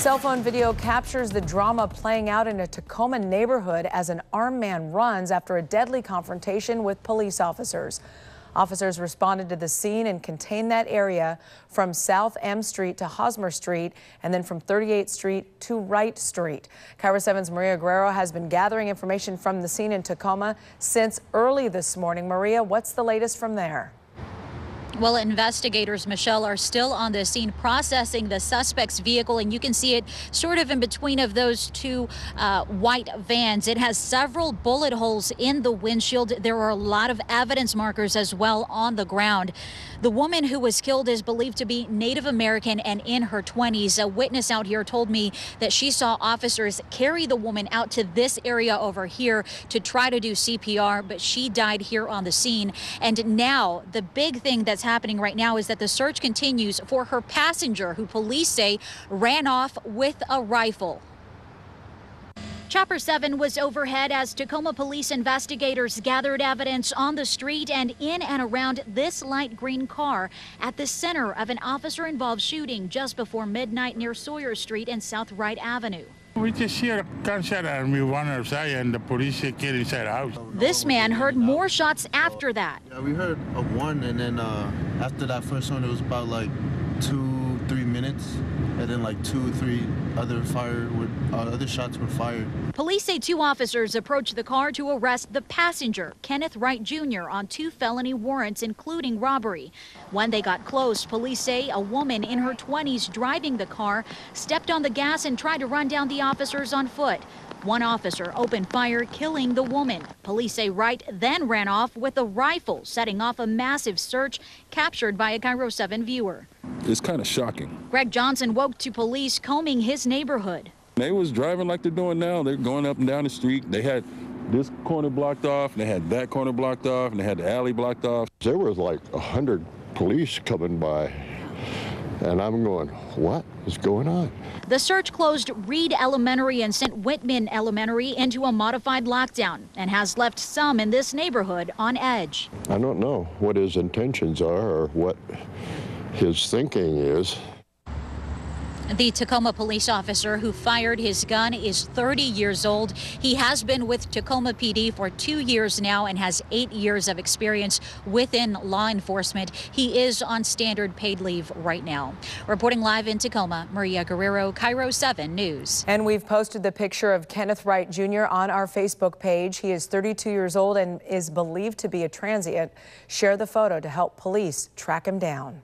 Cell phone video captures the drama playing out in a Tacoma neighborhood as an armed man runs after a deadly confrontation with police officers. Officers responded to the scene and contained that area from South M Street to Hosmer Street and then from 38th Street to Wright Street. KIRO 7's Maria Guerrero has been gathering information from the scene in Tacoma since early this morning. Maria, what's the latest from there? Well, investigators, Michelle, are still on the scene processing the suspect's vehicle, and you can see it sort of in between of those two uh, white vans. It has several bullet holes in the windshield. There are a lot of evidence markers as well on the ground. The woman who was killed is believed to be Native American and in her 20s. A witness out here told me that she saw officers carry the woman out to this area over here to try to do CPR, but she died here on the scene. And now the big thing that's happening right now is that the search continues for her passenger, who police say ran off with a rifle. Chopper 7 was overhead as Tacoma police investigators gathered evidence on the street and in and around this light green car at the center of an officer involved shooting just before midnight near Sawyer Street and South Wright Avenue. We just hear a gunshot and we run outside and the police get inside the house. This man heard more shots after that. Yeah, we heard a one and then uh, after that first one it was about like two, three minutes and then like two, three other fire, would, uh, other shots were fired. Police say two officers approached the car to arrest the passenger, Kenneth Wright Jr., on two felony warrants, including robbery. When they got close, police say a woman in her 20s driving the car stepped on the gas and tried to run down the officers on foot. One officer opened fire, killing the woman. Police say Wright then ran off with a rifle, setting off a massive search captured by a KIRO 7 viewer. It's kind of shocking. Greg Johnson woke to police combing his neighborhood. They was driving like they're doing now. They're going up and down the street. They had this corner blocked off, and they had that corner blocked off, and they had the alley blocked off. There was like a hundred police coming by and I'm going, what is going on? The search closed Reed Elementary and St. Whitman Elementary into a modified lockdown and has left some in this neighborhood on edge. I don't know what his intentions are or what his thinking is. The Tacoma police officer who fired his gun is 30 years old. He has been with Tacoma PD for two years now and has eight years of experience within law enforcement. He is on standard paid leave right now. Reporting live in Tacoma, Maria Guerrero, KIRO 7 News. And we've posted the picture of Kenneth Wright Jr. on our Facebook page. He is 32 years old and is believed to be a transient. Share the photo to help police track him down.